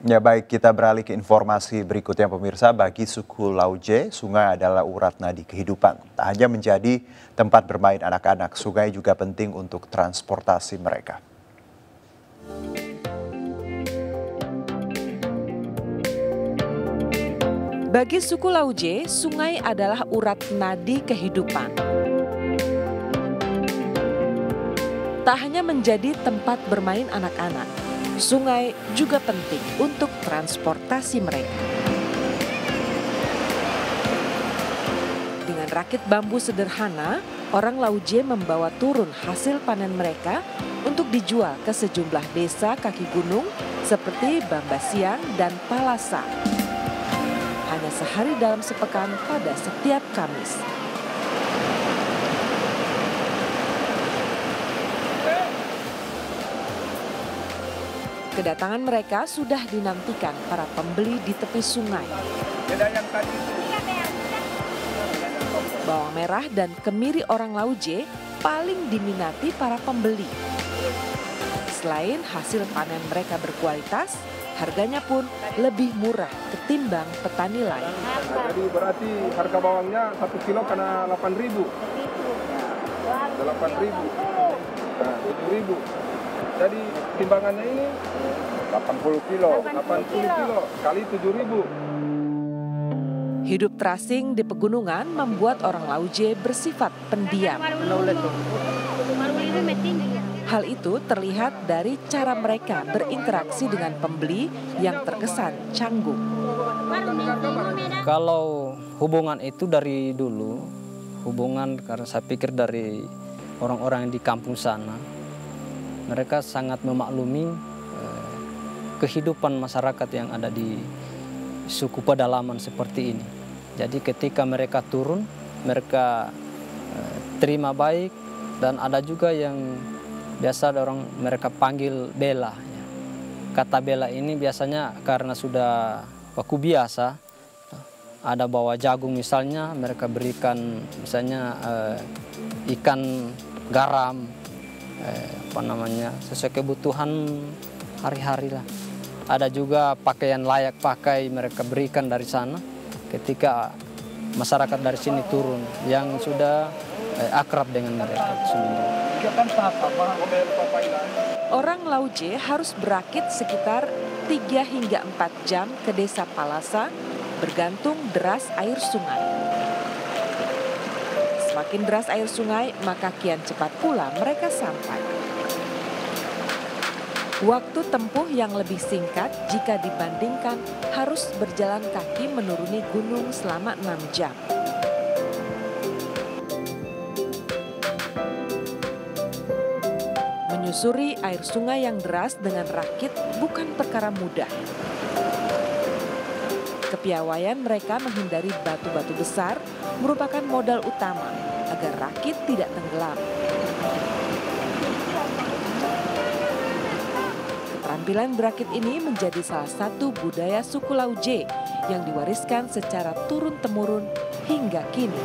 Ya baik, kita beralih ke informasi berikutnya pemirsa. Bagi suku Lauje, sungai adalah urat nadi kehidupan. Tak hanya menjadi tempat bermain anak-anak, sungai juga penting untuk transportasi mereka. Bagi suku Lauje, sungai adalah urat nadi kehidupan. Tak hanya menjadi tempat bermain anak-anak, sungai juga penting untuk transportasi mereka. Dengan rakit bambu sederhana, orang Lauje membawa turun hasil panen mereka untuk dijual ke sejumlah desa kaki gunung seperti Bambasiang dan Palasa. Hanya sehari dalam sepekan pada setiap Kamis. Kedatangan mereka sudah dinantikan para pembeli di tepi sungai. Bawang merah dan kemiri orang Lauje paling diminati para pembeli. Selain hasil panen mereka berkualitas, harganya pun lebih murah ketimbang petani lain. Jadi berarti harga bawangnya satu kilo karena 8 ribu. 8 ribu. Nah, 7 ribu. Jadi timbangannya ini 80 kilo. 80 kilo kali 7 ribu. Hidup terasing di pegunungan membuat orang Lauje bersifat pendiam. Hal itu terlihat dari cara mereka berinteraksi dengan pembeli yang terkesan canggung. Kalau hubungan itu dari dulu, hubungan karena saya pikir dari orang-orang di kampung sana, mereka sangat memaklumi eh, kehidupan masyarakat yang ada di suku pedalaman seperti ini. Jadi ketika mereka turun, mereka eh, terima baik dan ada juga yang biasa orang mereka panggil bela. Ya. Kata bela ini biasanya karena sudah baku biasa, ada bawa jagung misalnya, mereka berikan misalnya eh, ikan garam, eh, apa namanya sesuai kebutuhan hari-hari lah. Ada juga pakaian layak pakai mereka berikan dari sana ketika masyarakat dari sini turun yang sudah eh, akrab dengan mereka. Orang Lauje harus berakit sekitar 3 hingga 4 jam ke desa Palasa bergantung deras air sungai. Semakin deras air sungai, maka kian cepat pula mereka sampai. Waktu tempuh yang lebih singkat jika dibandingkan harus berjalan kaki menuruni gunung selama 6 jam. Menyusuri air sungai yang deras dengan rakit bukan perkara mudah. Kepiawaian mereka menghindari batu-batu besar merupakan modal utama agar rakit tidak tenggelam. Keterampilan berakit ini menjadi salah satu budaya suku Lauje yang diwariskan secara turun-temurun hingga kini.